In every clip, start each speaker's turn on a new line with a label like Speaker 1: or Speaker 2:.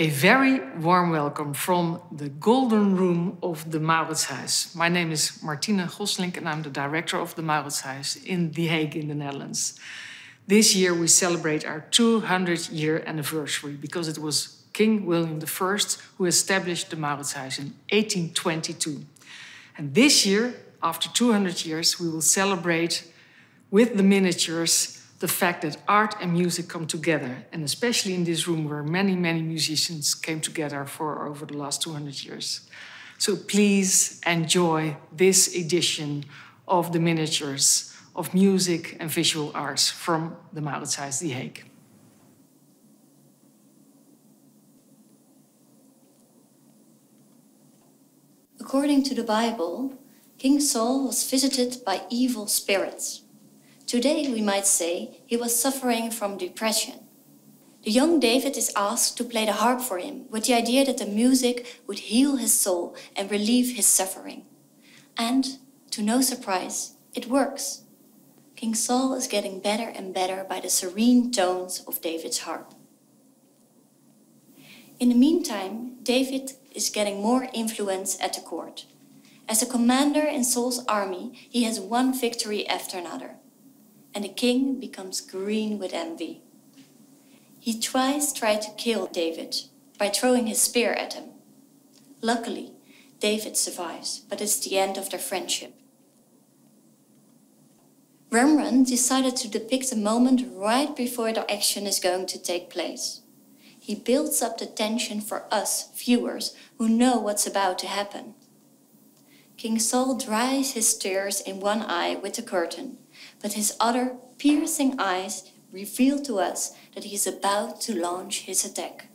Speaker 1: A very warm welcome from the Golden Room of the Mauritshuis. My name is Martine Gosselink and I'm the director of the Mauritshuis in The Hague in the Netherlands. This year we celebrate our 200 year anniversary because it was King William I who established the Mauritshuis in 1822. And this year, after 200 years, we will celebrate with the miniatures the fact that art and music come together, and especially in this room where many, many musicians came together for over the last 200 years. So please enjoy this edition of the miniatures of music and visual arts from the Mauritshuis The Hague.
Speaker 2: According to the Bible, King Saul was visited by evil spirits. Today, we might say he was suffering from depression. The young David is asked to play the harp for him with the idea that the music would heal his soul and relieve his suffering. And, to no surprise, it works. King Saul is getting better and better by the serene tones of David's harp. In the meantime, David is getting more influence at the court. As a commander in Saul's army, he has one victory after another and the king becomes green with envy. He twice tried to kill David by throwing his spear at him. Luckily, David survives, but it's the end of their friendship. Rembrandt decided to depict a moment right before the action is going to take place. He builds up the tension for us, viewers, who know what's about to happen. King Saul dries his tears in one eye with the curtain but his other piercing eyes reveal to us that he is about to launch his attack.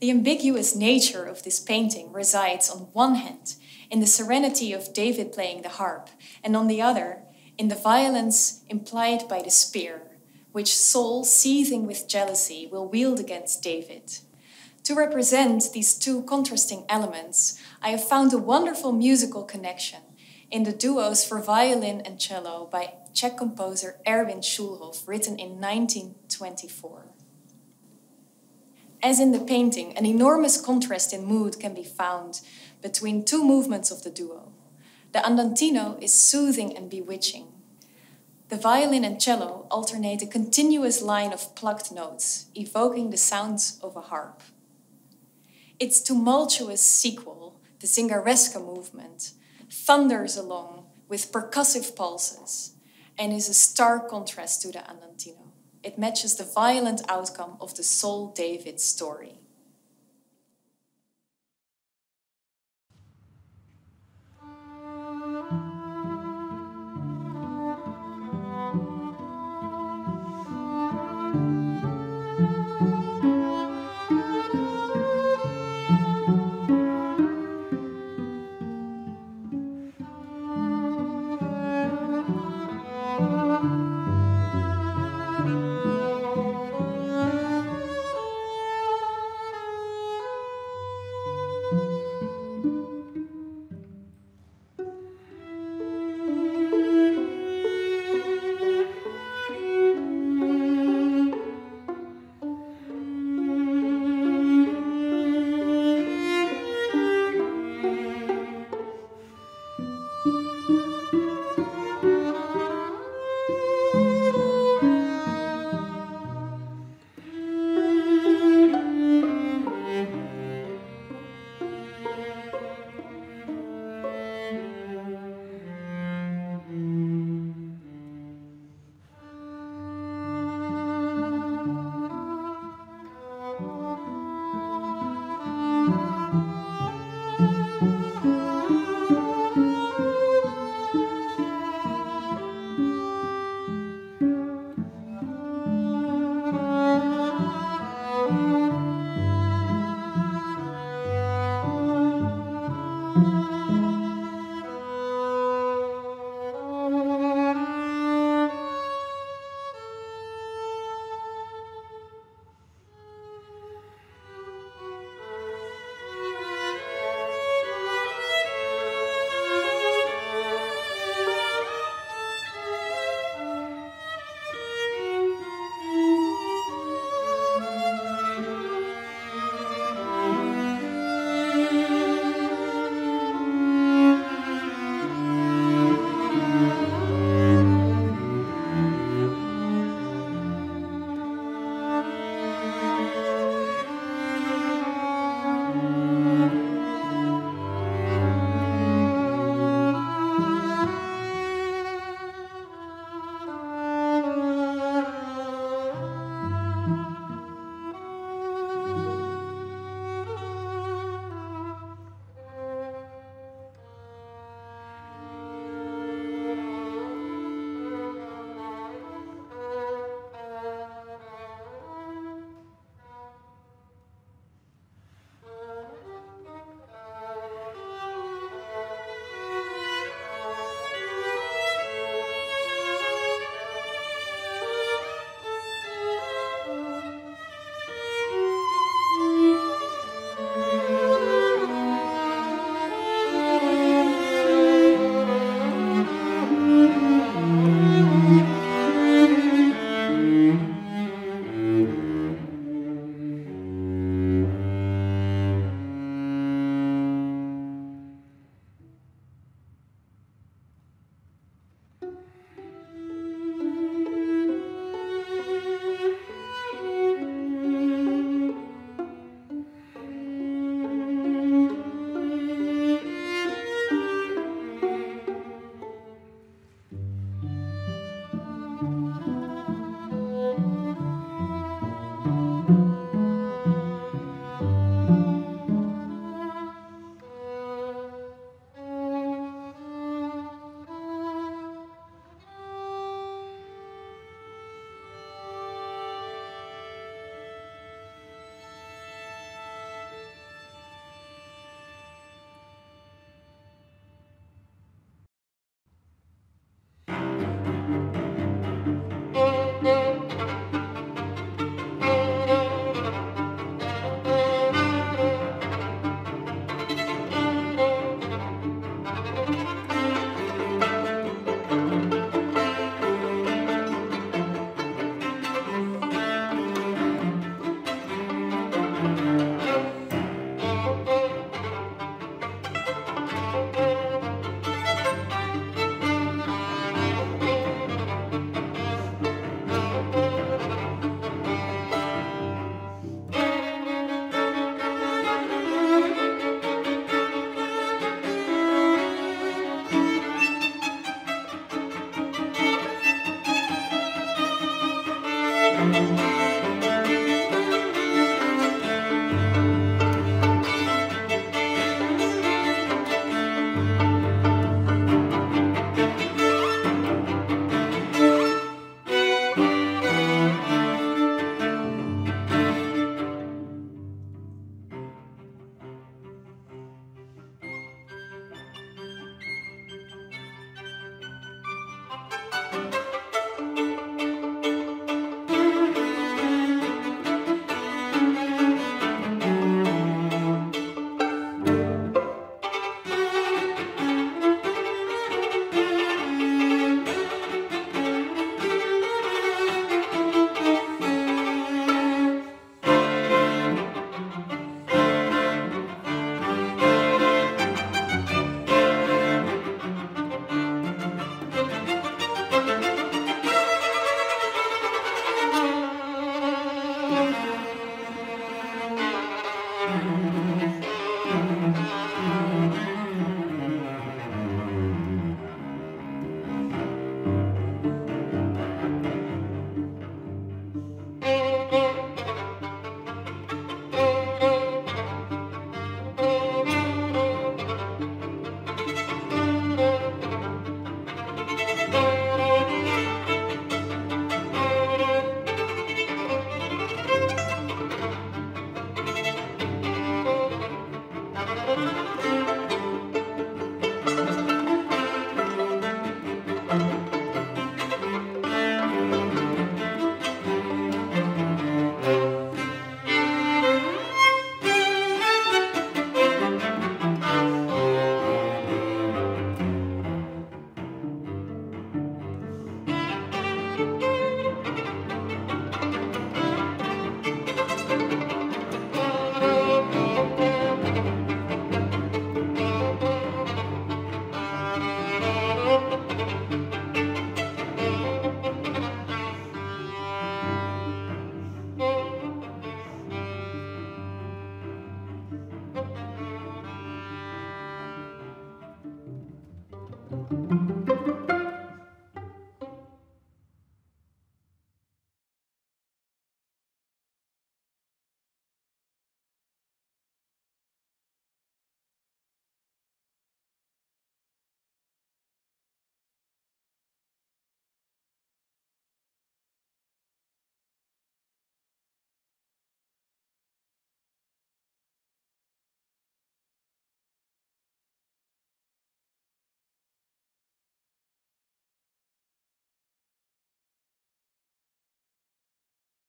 Speaker 3: The ambiguous nature of this painting resides on one hand in the serenity of David playing the harp, and on the other in the violence implied by the spear, which Saul, seething with jealousy, will wield against David. To represent these two contrasting elements, I have found a wonderful musical connection in the duos for violin and cello by Czech composer Erwin Schulhoff, written in 1924. As in the painting, an enormous contrast in mood can be found between two movements of the duo. The andantino is soothing and bewitching. The violin and cello alternate a continuous line of plucked notes, evoking the sounds of a harp. Its tumultuous sequel, the Zingaresca movement, thunders along with percussive pulses and is a stark contrast to the Andantino. It matches the violent outcome of the Saul David story.